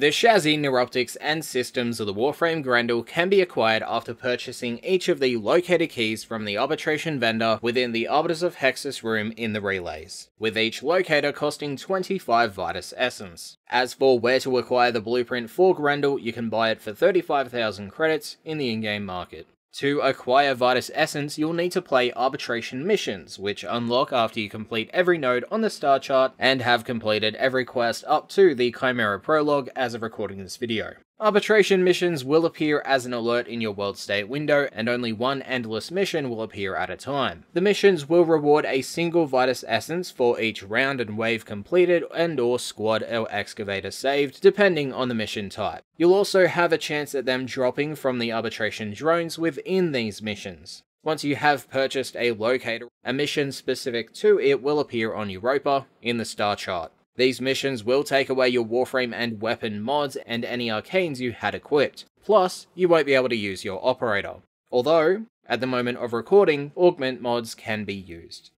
The chassis, neuroptics, and systems of the Warframe Grendel can be acquired after purchasing each of the locator keys from the arbitration vendor within the Arbiters of Hexis room in the relays, with each locator costing 25 Vitus Essence. As for where to acquire the blueprint for Grendel, you can buy it for 35,000 credits in the in-game market. To acquire Vitus Essence, you'll need to play Arbitration missions, which unlock after you complete every node on the star chart and have completed every quest up to the Chimera Prologue as of recording this video. Arbitration missions will appear as an alert in your world state window, and only one endless mission will appear at a time. The missions will reward a single Vitus Essence for each round and wave completed and or squad or excavator saved, depending on the mission type. You'll also have a chance at them dropping from the arbitration drones within these missions. Once you have purchased a locator, a mission specific to it will appear on Europa in the star chart. These missions will take away your Warframe and weapon mods and any arcanes you had equipped. Plus, you won't be able to use your operator. Although, at the moment of recording, augment mods can be used.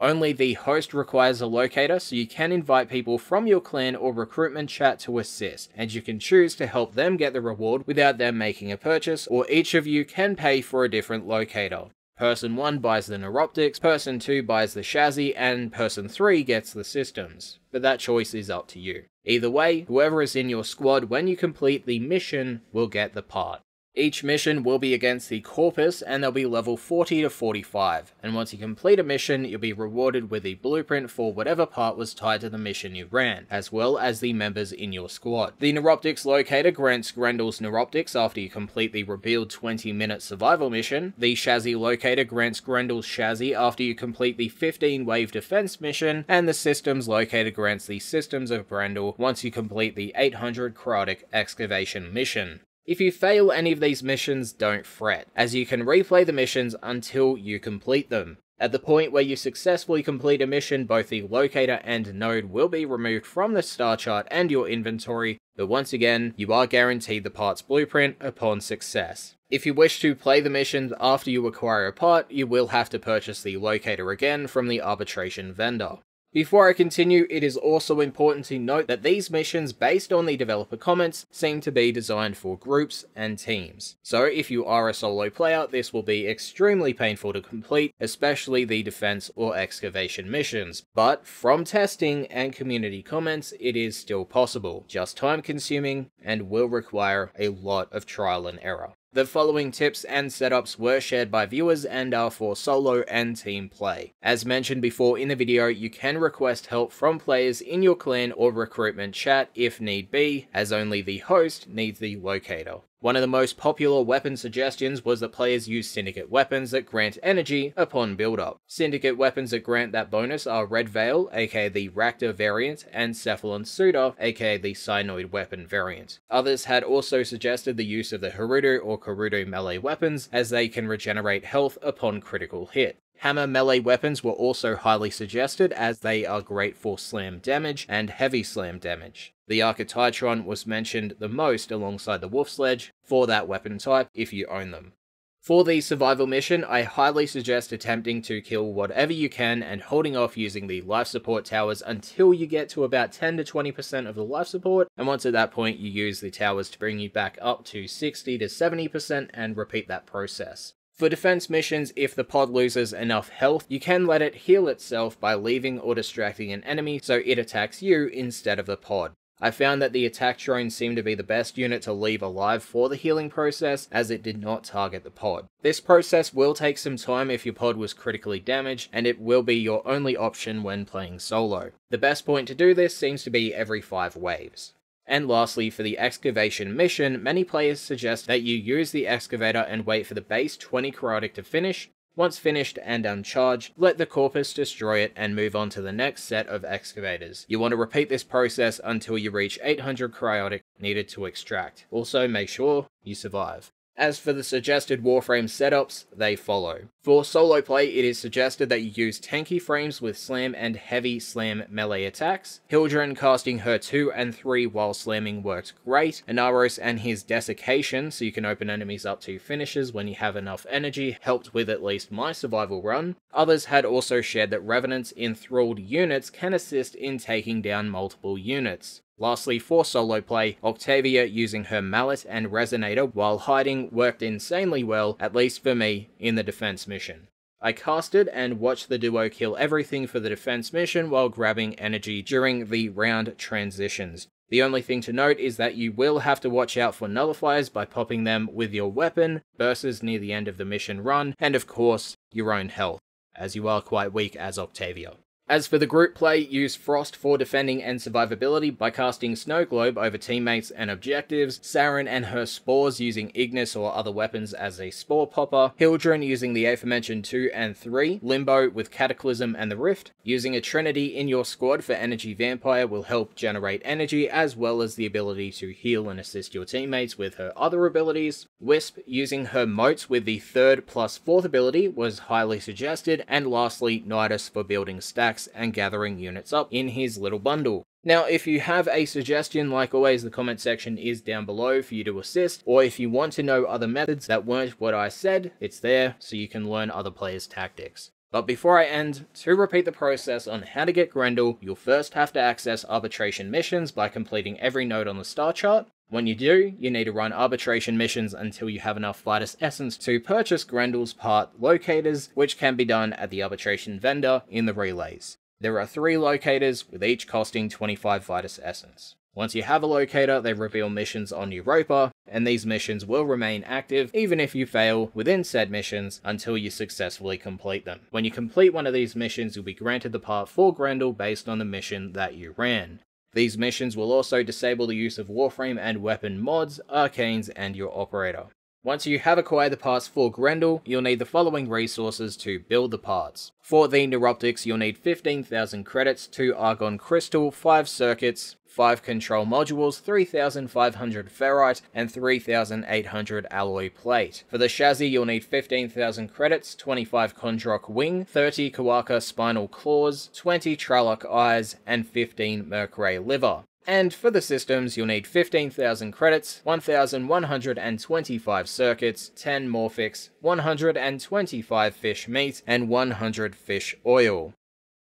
Only the host requires a locator, so you can invite people from your clan or recruitment chat to assist, and you can choose to help them get the reward without them making a purchase, or each of you can pay for a different locator. Person 1 buys the neuroptics, person 2 buys the chassis, and person 3 gets the systems. But that choice is up to you. Either way, whoever is in your squad when you complete the mission will get the part. Each mission will be against the Corpus and they'll be level 40 to 45, and once you complete a mission, you'll be rewarded with the blueprint for whatever part was tied to the mission you ran, as well as the members in your squad. The Neuroptics Locator grants Grendel's Neuroptics after you complete the revealed 20 minute survival mission. The Chassis Locator grants Grendel's Chassis after you complete the 15 wave defense mission, and the Systems Locator grants the Systems of Grendel once you complete the 800 Cryotic Excavation mission. If you fail any of these missions, don't fret, as you can replay the missions until you complete them. At the point where you successfully complete a mission, both the locator and node will be removed from the star chart and your inventory, but once again, you are guaranteed the part's blueprint upon success. If you wish to play the missions after you acquire a part, you will have to purchase the locator again from the arbitration vendor. Before I continue, it is also important to note that these missions, based on the developer comments, seem to be designed for groups and teams. So if you are a solo player, this will be extremely painful to complete, especially the defense or excavation missions. But from testing and community comments, it is still possible, just time consuming and will require a lot of trial and error. The following tips and setups were shared by viewers and are for solo and team play. As mentioned before in the video, you can request help from players in your clan or recruitment chat if need be, as only the host needs the locator. One of the most popular weapon suggestions was that players use Syndicate weapons that grant energy upon build-up. Syndicate weapons that grant that bonus are Red Veil, aka the Rakta variant, and Cephalon Suda, aka the Synoid weapon variant. Others had also suggested the use of the Haruto or Karuto melee weapons, as they can regenerate health upon critical hit. Hammer melee weapons were also highly suggested as they are great for slam damage and heavy slam damage. The Arca Titron was mentioned the most alongside the Wolf Sledge for that weapon type if you own them. For the survival mission, I highly suggest attempting to kill whatever you can and holding off using the life support towers until you get to about 10 to 20% of the life support, and once at that point you use the towers to bring you back up to 60 to 70% and repeat that process. For defense missions, if the pod loses enough health, you can let it heal itself by leaving or distracting an enemy so it attacks you instead of the pod. I found that the attack drone seemed to be the best unit to leave alive for the healing process as it did not target the pod. This process will take some time if your pod was critically damaged and it will be your only option when playing solo. The best point to do this seems to be every 5 waves. And lastly, for the excavation mission, many players suggest that you use the excavator and wait for the base 20 cryotic to finish. Once finished and uncharged, let the corpus destroy it and move on to the next set of excavators. You want to repeat this process until you reach 800 cryotic needed to extract. Also make sure you survive. As for the suggested Warframe setups, they follow. For solo play, it is suggested that you use tanky frames with slam and heavy slam melee attacks. Hildryn casting her 2 and 3 while slamming worked great. Inaros and his desiccation, so you can open enemies up to finishes when you have enough energy, helped with at least my survival run. Others had also shared that Revenant's enthralled units can assist in taking down multiple units. Lastly, for solo play, Octavia using her mallet and resonator while hiding worked insanely well, at least for me, in the defense mission. I casted and watched the duo kill everything for the defense mission while grabbing energy during the round transitions. The only thing to note is that you will have to watch out for nullifiers by popping them with your weapon, bursts near the end of the mission run, and of course, your own health, as you are quite weak as Octavia. As for the group play, use Frost for defending and survivability by casting Snow Globe over teammates and objectives, Saryn and her spores using Ignis or other weapons as a spore popper, Hildryn using the aforementioned 2 and 3, Limbo with Cataclysm and the Rift, using a Trinity in your squad for Energy Vampire will help generate energy as well as the ability to heal and assist your teammates with her other abilities, Wisp using her motes with the third plus fourth ability was highly suggested, and lastly Nidus for building stacks and gathering units up in his little bundle. Now, if you have a suggestion, like always, the comment section is down below for you to assist, or if you want to know other methods that weren't what I said, it's there so you can learn other players' tactics. But before I end, to repeat the process on how to get Grendel, you'll first have to access arbitration missions by completing every node on the star chart. When you do, you need to run arbitration missions until you have enough Vitus Essence to purchase Grendel's part locators, which can be done at the arbitration vendor in the relays. There are three locators, with each costing 25 Vitus Essence. Once you have a locator, they reveal missions on Europa, and these missions will remain active even if you fail within said missions until you successfully complete them. When you complete one of these missions, you'll be granted the part for Grendel based on the mission that you ran. These missions will also disable the use of Warframe and weapon mods, arcanes, and your operator. Once you have acquired the parts for Grendel, you'll need the following resources to build the parts. For the Neuroptics, you'll need 15,000 credits, 2 Argon Crystal, 5 circuits, 5 control modules, 3500 ferrite, and 3800 alloy plate. For the chassis, you'll need 15,000 credits, 25 Condroc wing, 30 Kuaka spinal claws, 20 Tralok eyes, and 15 Mergoo liver. And for the systems, you'll need 15,000 credits, 1,125 circuits, 10 Morphics, 125 fish meat, and 100 fish oil.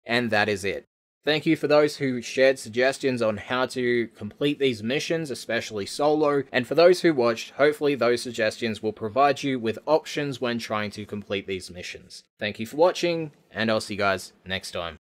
And that is it. Thank you for those who shared suggestions on how to complete these missions, especially solo, and for those who watched, hopefully those suggestions will provide you with options when trying to complete these missions. Thank you for watching, and I'll see you guys next time.